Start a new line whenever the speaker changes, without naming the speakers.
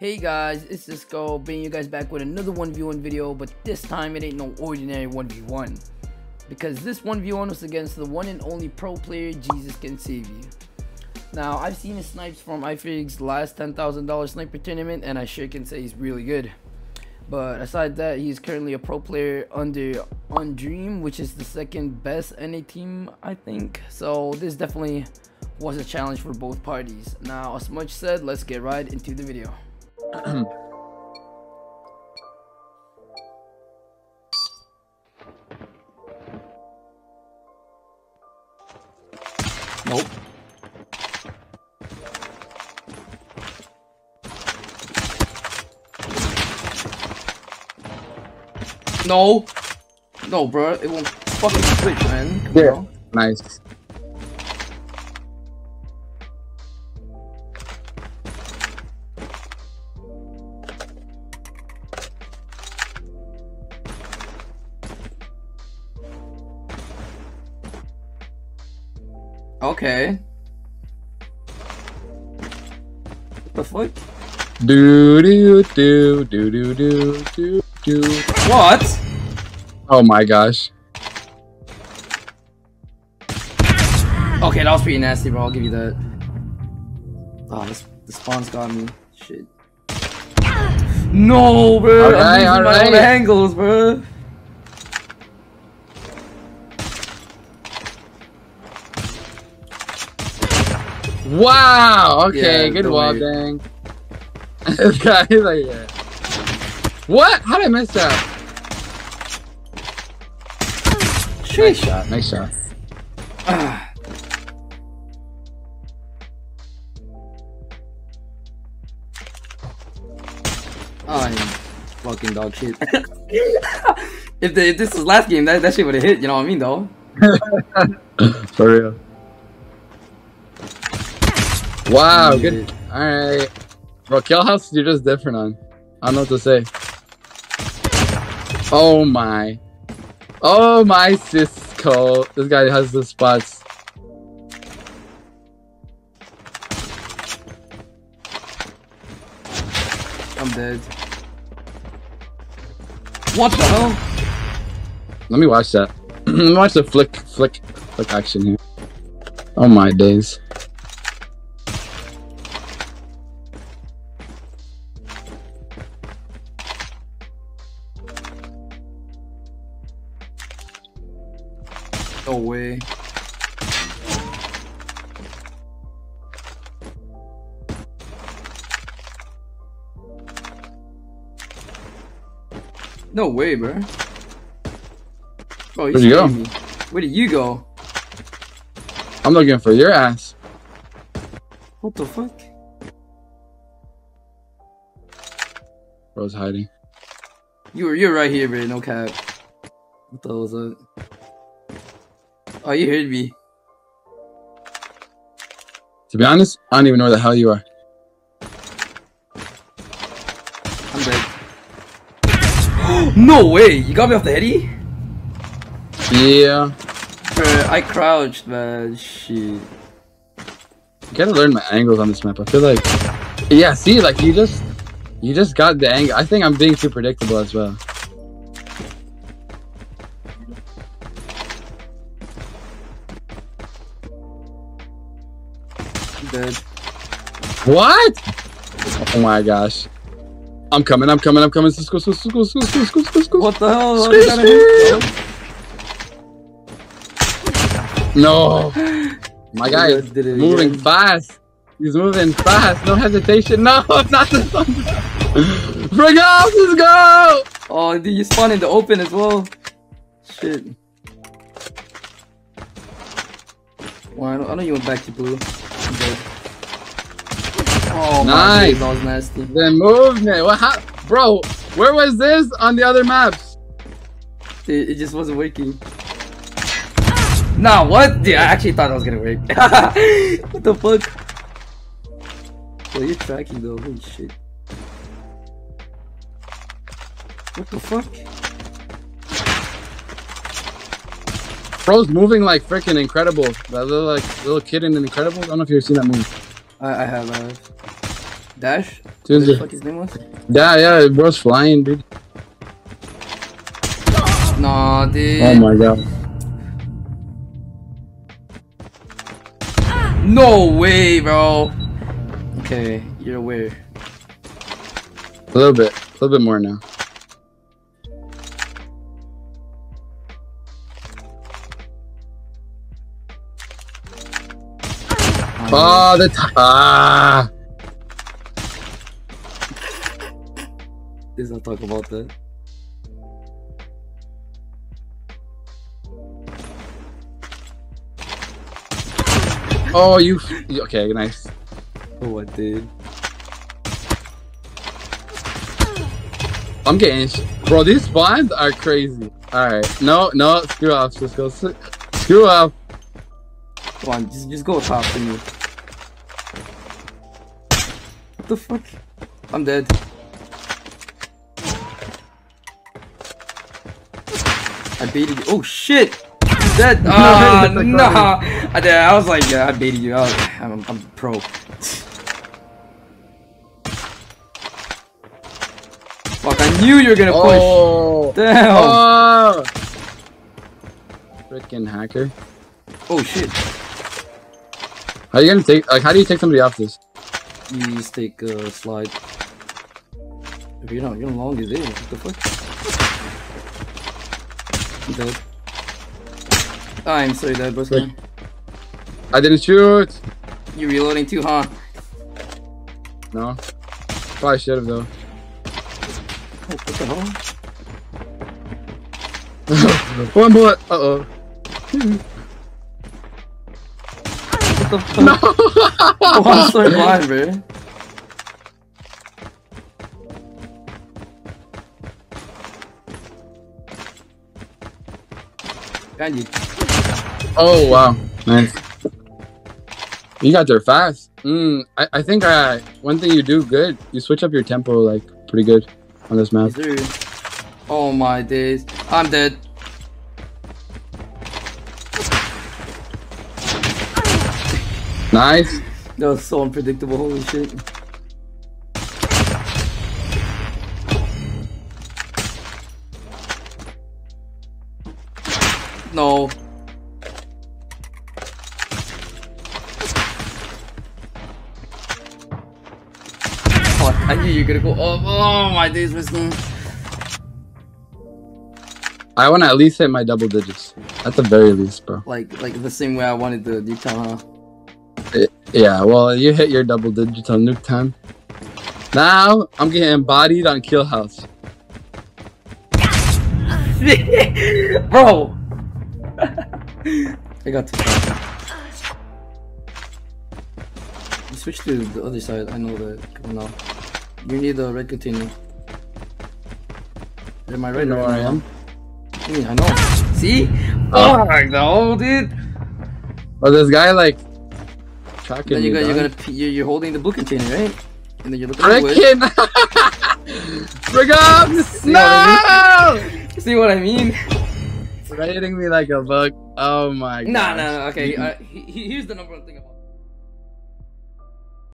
Hey guys, it's Sisco, bringing you guys back with another 1v1 video, but this time it ain't no ordinary 1v1. Because this 1v1 was against the one and only pro player, Jesus Can Save You. Now, I've seen his snipes from iFerg's last $10,000 sniper tournament, and I sure can say he's really good. But aside that, he's currently a pro player under Undream, which is the second best NA team, I think. So this definitely was a challenge for both parties. Now, as much said, let's get right into the video. Nope. No. No, bro. It won't fucking switch, man.
Yeah. Nice.
Okay. What the fuck?
Do do do do do do do do.
What?
Oh my gosh.
Okay, that was pretty nasty, bro. I'll give you that. Oh, this, the spawn's got me. Shit. No, bro.
Alright,
I'm losing my own
alright.
angles, bro.
Wow. Okay.
Yeah,
good
no
wall
way.
dang. this guy is like yeah. What? How did I miss that? Nice shot. Nice shot.
Ah. I'm fucking dog shit. if, the, if this was last game, that, that shit would have hit, you know what I mean, though?
For real. Wow. Good. All right. Bro, kill house you're just different on. I don't know what to say. Oh my. Oh my Sisco. This guy has the spots.
I'm dead. What the hell?
Let me watch that. Let me watch the flick, flick, flick action here. Oh my days.
No way. No way, bro. Bro,
Where'd you go?
me. Where did you go?
I'm looking for your ass.
What the fuck?
Bro's hiding.
You were you're right here, bro. No cap. What the hell was that? Oh, you heard me.
To be honest, I don't even know where the hell you are.
I'm dead. no way! You got me off the heady?
Yeah.
I crouched, man. Shit.
You gotta learn my angles on this map. I feel like, yeah. See, like you just, you just got the angle. I think I'm being too predictable as well.
Dead.
What? Oh my gosh. I'm coming. I'm coming. I'm coming. Sisco, Sisco, Sisco.
What the hell? What
Screw, screw. No. My guy is moving
again.
fast. He's moving fast. No hesitation. No, not this one. Bring up. Let's go.
Oh, dude, you spawned in the open as well. Shit. Well, I know, I know you went back to blue. I'm dead. Oh,
Nice.
days, that was nasty.
The movement. What hap- Bro, where was this on the other maps?
It, it just wasn't working. Nah, what? Dude, I actually thought that was gonna work. what the fuck? Well, you're tracking though. Holy shit. What the fuck?
Bro's moving like freaking incredible. That little like little kid in Incredible. I don't know if you've seen that movie.
I, I have, have. Dash? What the fuck his name was?
yeah, yeah, bro's flying, dude.
Nah, dude.
Oh my god.
No way, bro. Okay, you're aware.
A little bit, a little bit more now. Oh, the ah.
Let's not talk about that.
Oh, you. Okay, nice.
Oh, I did.
I'm getting, bro. These spawns are crazy. All right, no, no, screw off, just go. Screw off.
Come on, just just go top for me. What the fuck? I'm dead. I baited you. Oh shit! He's dead. Ah,
It's
nah. I did. I was like, yeah, I baited you. I was, I'm, I'm pro. Fuck! I knew you were gonna push.
Oh.
Damn.
Oh. Freaking hacker.
Oh shit!
How you gonna take? Like, how do you take somebody off this?
You just take a uh, slide. If you're not, you're long as it. What the fuck? I'm dead. I'm sorry, dead, bro.
Like- I didn't shoot.
You're reloading too, huh?
No. Probably should have though.
Oh, what the hell?
One bullet. Uh oh.
What the fuck? Oh, I'm so blind, bro. Behind you.
Oh wow. Nice. You got there fast. Mm, I, I think I one thing you do good, you switch up your tempo like pretty good on this map.
Oh my days. I'm dead.
Nice.
That was so unpredictable, holy shit. No. Fuck, I knew you were gonna go up. Oh my days, Whiskey.
I want to at least hit my double digits. At the very least, bro.
Like, like the same way I wanted the Nuketown, huh?
Yeah, well, you hit your double digits on Nuketown. Now I'm getting embodied on Kill House.
Bro! I got. Switch to the other side, I know that. Come on now. You need the red container. Am I right?
I know where I am.
What do you mean? I know. See?
Oh.
Fuck no, dude.
Oh, this guy like tracking
Then you got, you're gonna, you're, you're holding the blue container, right? And then you're looking at wood.
Frickin' Bring up!
See
No!
See what I mean?
Hitting me like a bug. Oh my god.
Nah, nah. Okay. Uh, he, he- here's the number one thing about.